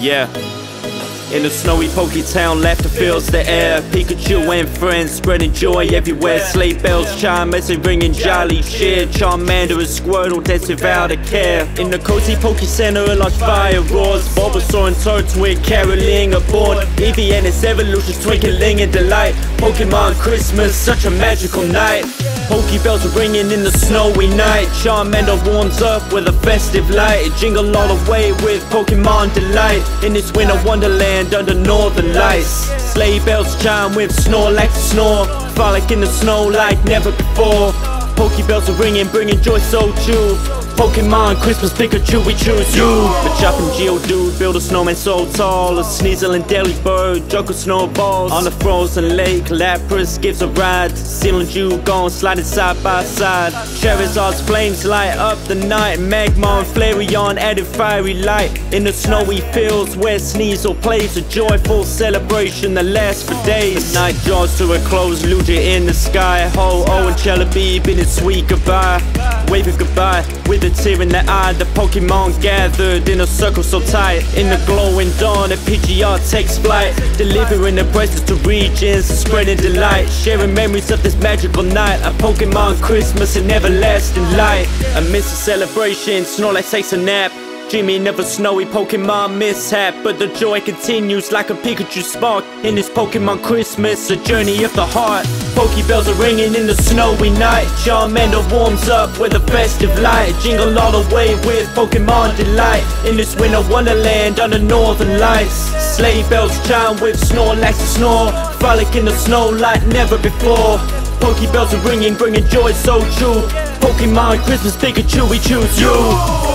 Yeah. In the snowy Poke Town, laughter fills the air. Pikachu and friends spreading joy everywhere. Sleigh bells chime as they ringing jolly cheer. Charmander and Squirtle dance without a care. In the cozy Poke Center, a large fire roars. Bulbasaur and Turtwig caroling aboard. Eevee and its evolution twinkling in delight. Pokemon Christmas, such a magical night. Poke bells are ringing in the snowy night. Charmander warms up with a festive light. Jingle all the way with Pokemon delight. In this winter wonderland under northern lights. Sleigh bells chime with Snorlax snore. Frolic in the snow like never before. Poke bells are ringing, bringing joy so true. Pokemon Christmas Pikachu, we choose you. The chopping Geodude, build a snowman so tall. A Sneasel and Delibird, juggle snowballs. On the frozen lake, Lapras gives a ride. Seel and Dewgong sliding side by side. Charizard's flames light up the night. Magmar and Flareon added fiery light. In the snowy fields where Sneasel plays a joyful celebration that lasts for days. The night draws to a close, Lugia in the sky. Ho-Oh and Celebi bidding sweet goodbye. Waving goodbye with a tear in their eye. The Pokemon gathered in a circle so tight. In the glowing dawn, the PGR takes flight. Delivering the presents to regions, spreading delight. Sharing memories of this magical night. A Pokemon Christmas and everlasting light. Amidst the celebration, Snorlax takes a nap. Dreaming of a snowy Pokemon mishap But the joy continues like a Pikachu spark In this Pokemon Christmas, a journey of the heart. Pokebells are ringing in the snowy night. Charmander warms up with a festive light. Jingle all the way with Pokemon delight. In this winter wonderland under northern lights. Sleigh bells chime with Snorlax to snore. Frolic in the snow like never before. Pokebells are ringing, bringing joy so true. Pokemon Christmas Pikachu, we choose you